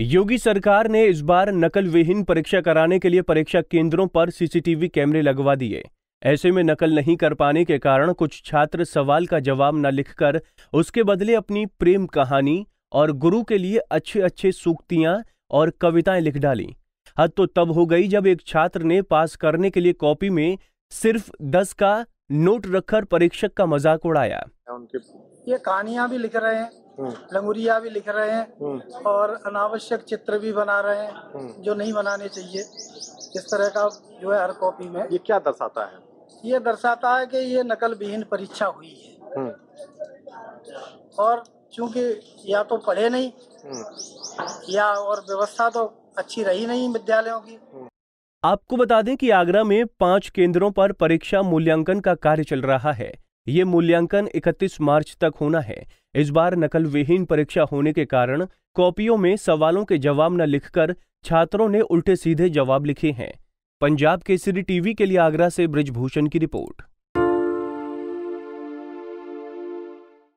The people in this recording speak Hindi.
योगी सरकार ने इस बार नकल विहीन परीक्षा कराने के लिए परीक्षा केंद्रों पर सीसीटीवी कैमरे लगवा दिए। ऐसे में नकल नहीं कर पाने के कारण कुछ छात्र सवाल का जवाब न लिखकर उसके बदले अपनी प्रेम कहानी और गुरु के लिए अच्छे अच्छे सूक्तियाँ और कविताएँ लिख डाली। हद तो तब हो गई जब एक छात्र ने पास करने के लिए कॉपी में सिर्फ़ दस का नोट रखकर परीक्षक का मज़ाक उड़ाया। ये कहानियाँ भी लिख रहे हैं। लंगुरिया भी लिख रहे हैं हम्म। और अनावश्यक चित्र भी बना रहे हैं हम्म। जो नहीं बनाने चाहिए। इस तरह का जो है हर कॉपी में। ये क्या दर्शाता है? ये दर्शाता है कि ये नकल विहीन परीक्षा हुई है। हम्म, और चूँकि या तो पढ़े नहीं हम्म, या और व्यवस्था तो अच्छी रही नहीं विद्यालयों की। आपको बता दें कि आगरा में पाँच केंद्रों पर परीक्षा मूल्यांकन का कार्य चल रहा है। ये मूल्यांकन 31 मार्च तक होना है। इस बार नकल विहीन परीक्षा होने के कारण कॉपियों में सवालों के जवाब न लिखकर छात्रों ने उल्टे सीधे जवाब लिखे हैं। पंजाब केसरी टीवी के लिए आगरा से ब्रजभूषण की रिपोर्ट।